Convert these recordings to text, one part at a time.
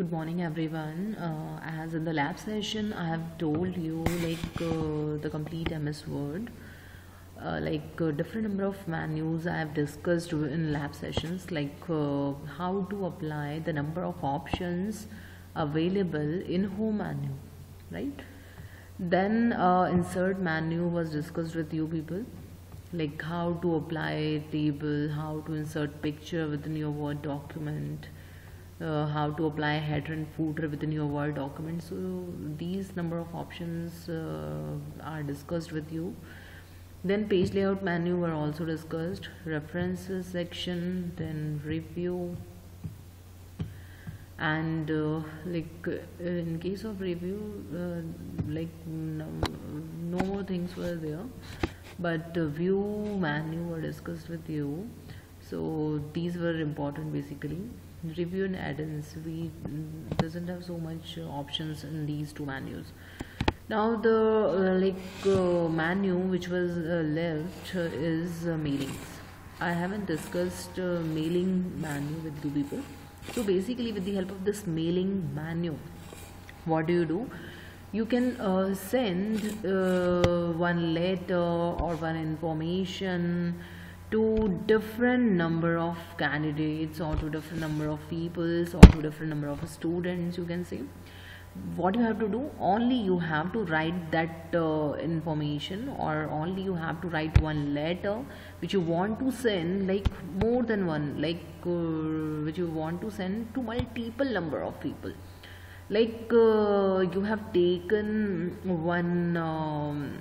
Good morning, everyone. Uh, as in the lab session, I have told you like uh, the complete MS Word, uh, like different number of menus I have discussed in lab sessions, like uh, how to apply the number of options available in home menu, right? Then uh, insert menu was discussed with you people, like how to apply table, how to insert picture within your Word document uh, how to apply header and footer within your Word document. So these number of options uh, are discussed with you. Then page layout menu were also discussed, references section, then review, and uh, like uh, in case of review, uh, like no, no more things were there, but view menu were discussed with you. So these were important basically review and add-ins we mm, doesn't have so much uh, options in these two menus now the uh, like uh, menu which was uh, left uh, is uh, mailings. I haven't discussed mailing menu with you people. So basically with the help of this mailing menu what do you do? You can send one letter or one information to different number of candidates or to different number of peoples or to different number of students you can say. What you have to do only you have to write that uh, information or only you have to write one letter which you want to send like more than one like uh, which you want to send to multiple number of people. Like uh, you have taken one um,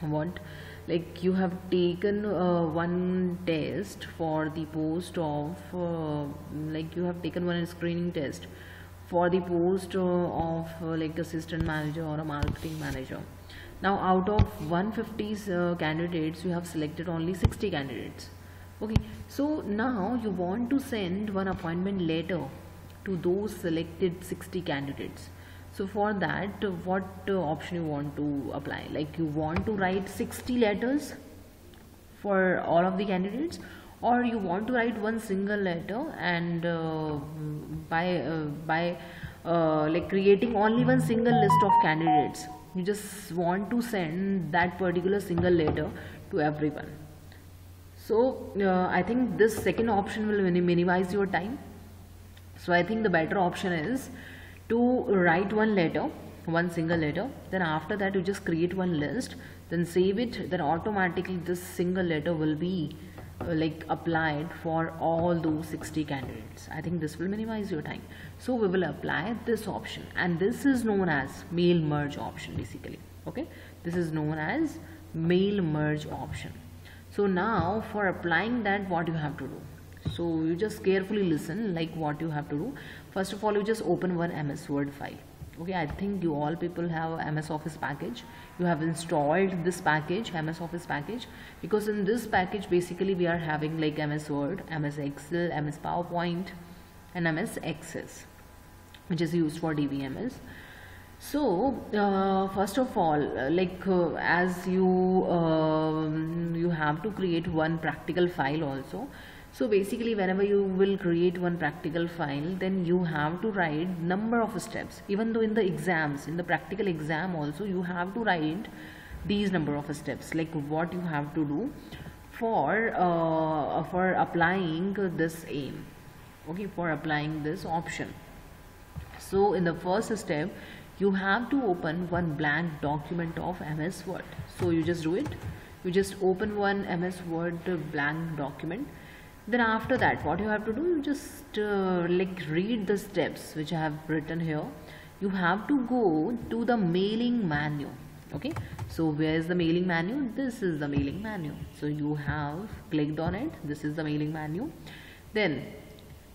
what like you have taken uh, one test for the post of uh, like you have taken one screening test for the post uh, of uh, like assistant manager or a marketing manager. Now out of 150 uh, candidates you have selected only 60 candidates. Okay so now you want to send one appointment letter to those selected 60 candidates so for that what option you want to apply? Like you want to write 60 letters for all of the candidates or you want to write one single letter and uh, by uh, by uh, like creating only one single list of candidates? You just want to send that particular single letter to everyone. So uh, i think this second option will minimize your time. So i think the better option is to write one letter one single letter. Then after that you just create one list. Then save it. Then automatically this single letter will be uh, like applied for all those 60 candidates. I think this will minimize your time. So we will apply this option. And this is known as mail merge option basically. Okay? This is known as mail merge option. So now for applying that what you have to do so you just carefully listen like what you have to do. First of all you just open one ms word file. Okay i think you all people have ms office package. You have installed this package ms office package. Because in this package basically we are having like ms word ms excel ms powerpoint and ms access which is used for dbms so uh, first of all uh, like uh, as you um, you have to create one practical file also. So basically whenever you will create one practical file then you have to write number of steps. Even though in the exams in the practical exam also you have to write these number of steps like what you have to do for uh, for applying this aim. Okay for applying this option. So in the first step you have to open one blank document of ms word. So you just do it. You just open one ms word blank document. Then after that what you have to do you just uh, like read the steps which I have written here. You have to go to the mailing menu okay? So where is the mailing menu this is the mailing menu so you have clicked on it. This is the mailing menu then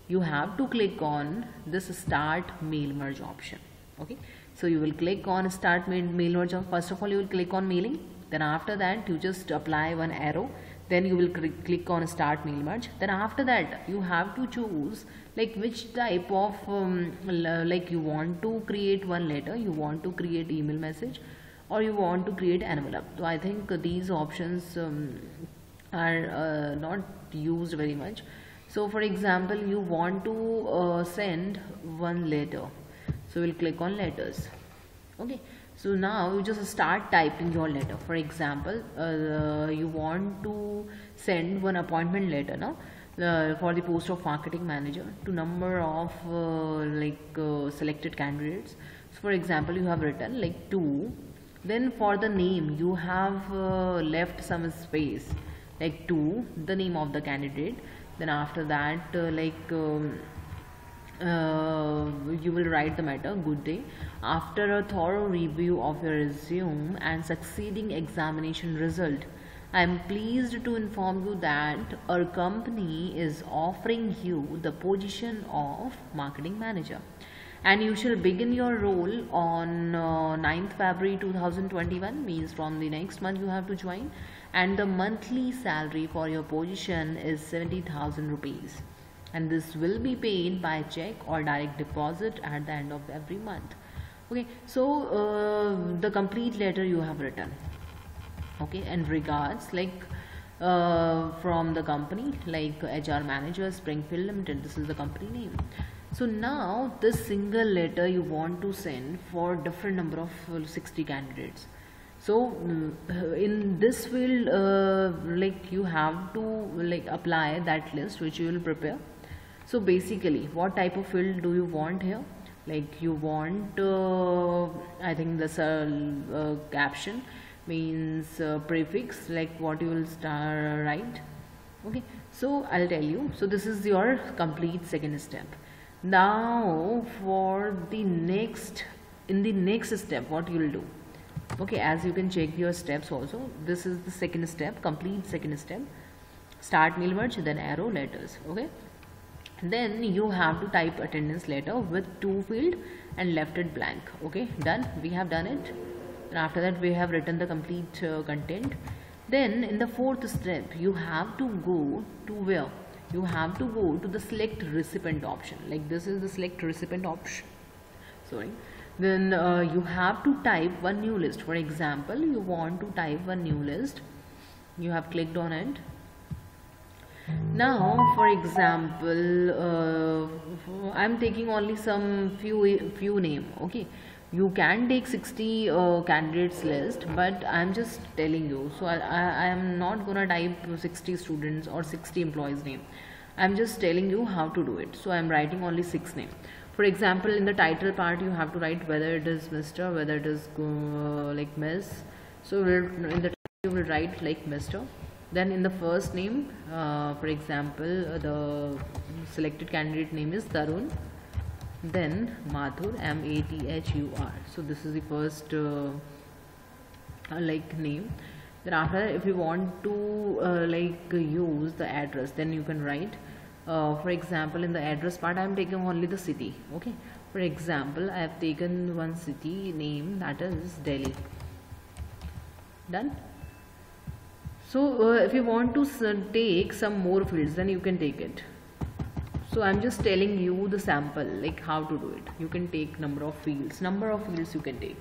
you have to click on this start mail merge option okay so you will click on start mail, merge first of all you will click on mailing. Then after that you just apply one arrow. Then you will click on start mail merge. Then after that you have to choose like which type of um, like you want to create one letter. You want to create email message or you want to create envelope. So i think these options um, are uh, not used very much. So for example you want to uh, send one letter so we'll click on letters. Okay. So now you just start typing your letter. For example uh, you want to send one appointment letter now uh, for the post of marketing manager to number of uh, like uh, selected candidates. So for example you have written like two. Then for the name you have uh, left some space like two the name of the candidate. Then after that uh, like um, uh, you will write the matter good day. After a thorough review of your resume and succeeding examination result i am pleased to inform you that our company is offering you the position of marketing manager. And you shall begin your role on uh, 9th february 2021 means from the next month you have to join and the monthly salary for your position is 70000 rupees and this will be paid by check or direct deposit at the end of every month. Okay so uh, the complete letter you have written. Okay and regards like uh, from the company like HR manager Springfield Limited this is the company name. So now this single letter you want to send for different number of uh, 60 candidates. So uh, in this field uh, like you have to like apply that list which you will prepare so basically what type of field do you want here? Like you want uh, i think this uh, caption means uh, prefix like what you will start write. Okay so i'll tell you. So this is your complete second step. Now for the next in the next step what you will do. Okay as you can check your steps also this is the second step complete second step. Start mail merge then arrow letters. Okay then you have to type attendance letter with two field and left it blank. Okay done. We have done it. And after that we have written the complete uh, content. Then in the fourth step you have to go to where? You have to go to the select recipient option. Like this is the select recipient option. Sorry. Then uh, you have to type one new list. For example you want to type one new list. You have clicked on it now for example uh, i'm taking only some few few name okay? You can take 60 uh, candidates list but i'm just telling you so I, I, am not gonna type 60 students or 60 employees name. I'm just telling you how to do it so i'm writing only six name. For example in the title part you have to write whether it is mr whether it is uh, like miss. So in the you will write like mr then in the first name uh, for example uh, the selected candidate name is Tarun then Mathur M-A-T-H-U-R so this is the first uh, uh, like name. Then after if you want to uh, like use the address then you can write uh, for example in the address part I am taking only the city okay? For example I have taken one city name that is Delhi. Done so uh, if you want to take some more fields then you can take it. So i'm just telling you the sample like how to do it. You can take number of fields. Number of fields you can take.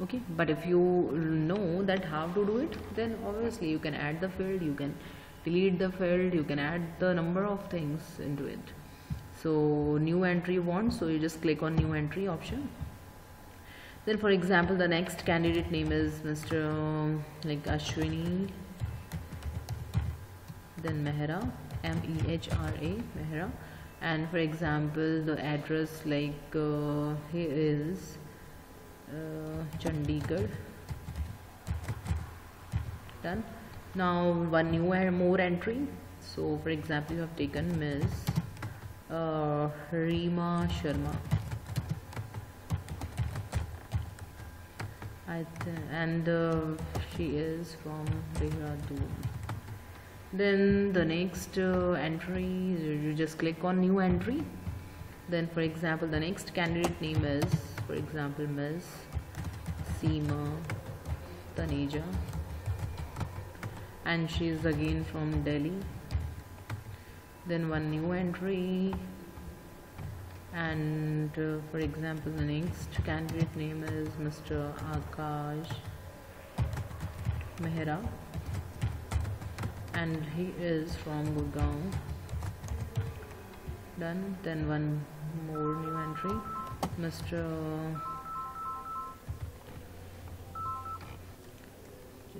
Okay? But if you know that how to do it then obviously you can add the field you can delete the field you can add the number of things into it. So new entry want so you just click on new entry option then for example the next candidate name is Mr. like Ashwini. Then Mehra M-E-H-R-A Mehra. And for example the address like uh, he is uh, Chandigarh. Done. Now one new and more entry. So for example you have taken Miss uh, Rima Sharma and uh, she is from Dehradun. Then the next uh, entry, you just click on new entry. Then, for example, the next candidate name is, for example, Ms. Seema Taneja, and she is again from Delhi. Then one new entry and uh, for example the next candidate name is Mr. Akash Mehra and he is from Gurgaon done then one more new entry mr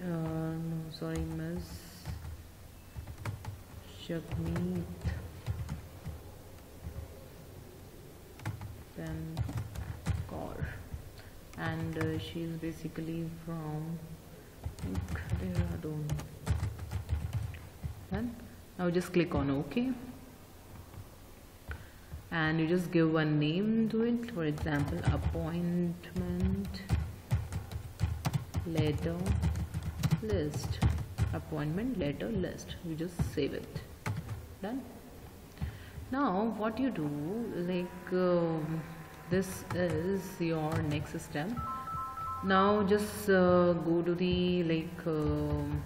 uh, no sorry Ms. Jagmeet then Kaur. And uh, she's basically from Dehradun. Done now just click on OK. And you just give one name to it. For example appointment letter list. Appointment letter list. You just save it. Done now what you do like um, this is your next step. Now just uh, go to the like um,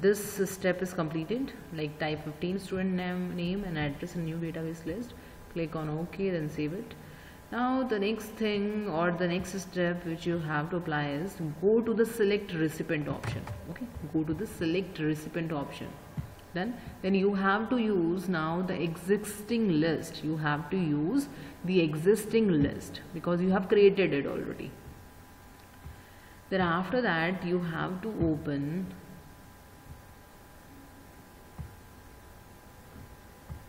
this step is completed. Like type 15 student name, name and address in new database list. Click on ok then save it. Now the next thing or the next step which you have to apply is go to the select recipient option. Okay? Go to the select recipient option then then you have to use now the existing list. You have to use the existing list because you have created it already. Then after that you have to open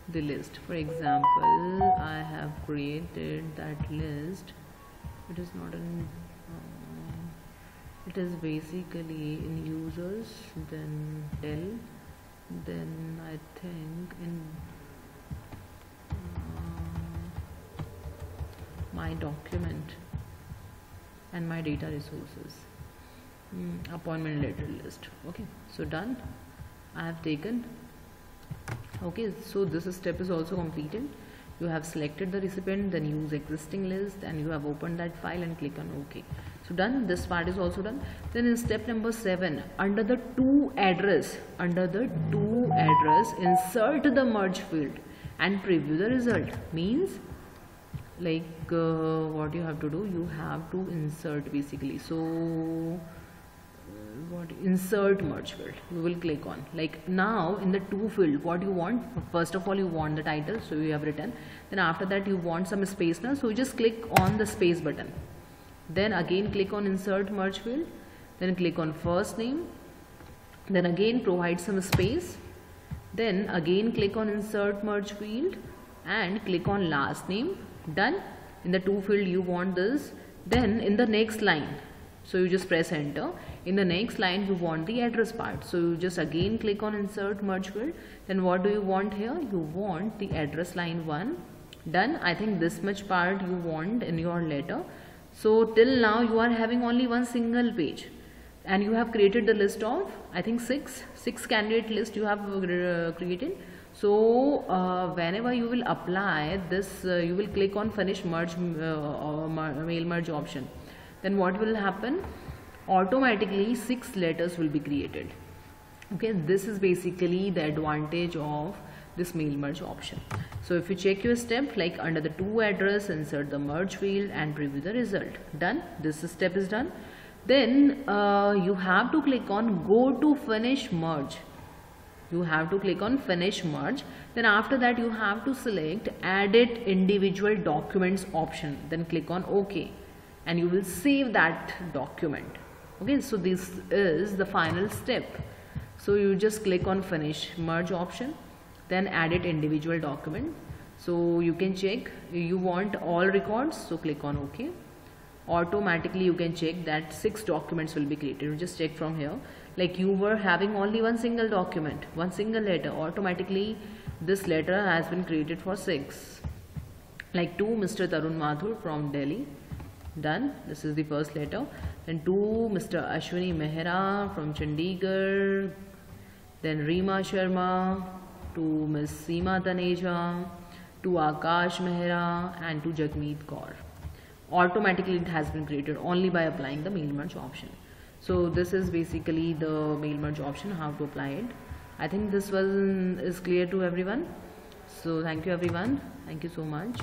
the list. For example I have created that list. It is not an uh, it is basically in users then Dell then I think in uh, my document and my data resources. Mm, appointment letter list. Okay so done. I have taken. Okay so this step is also completed you have selected the recipient then use existing list and you have opened that file and click on ok. So done. This part is also done. Then in step number 7 under the to address under the to address insert the merge field and preview the result. Means like uh, what you have to do you have to insert basically. So what insert merge field you will click on. Like now in the to field what you want first of all you want the title so you have written. Then after that you want some space now so you just click on the space button. Then again click on insert merge field then click on first name then again provide some space. Then again click on insert merge field and click on last name done. In the to field you want this. Then in the next line so you just press enter. In the next line you want the address part. So you just again click on insert merge field. Then what do you want here? You want the address line 1 done. I think this much part you want in your letter. So till now you are having only one single page. And you have created the list of I think six six candidate list you have uh, created. So uh, whenever you will apply this uh, you will click on finish merge uh, mail merge option then what will happen? Automatically six letters will be created. Okay this is basically the advantage of this mail merge option. So if you check your step like under the to address insert the merge field and preview the result. Done. This step is done. Then uh, you have to click on go to finish merge. You have to click on finish merge. Then after that you have to select edit individual documents option. Then click on ok and you will save that document. Okay so this is the final step. So you just click on finish merge option then edit individual document. So you can check you want all records so click on ok. Automatically you can check that six documents will be created. You just check from here. Like you were having only one single document one single letter. Automatically this letter has been created for six. Like to Mr. Tarun Mathur from Delhi done. This is the first letter. Then to Mr. Ashwini Mehra from Chandigarh. Then Rima Sharma. To Ms. Seema Taneja. To Akash Mehra. And to Jagmeet Kaur. Automatically it has been created only by applying the mail merge option. So this is basically the mail merge option how to apply it. I think this was is clear to everyone. So thank you everyone. Thank you so much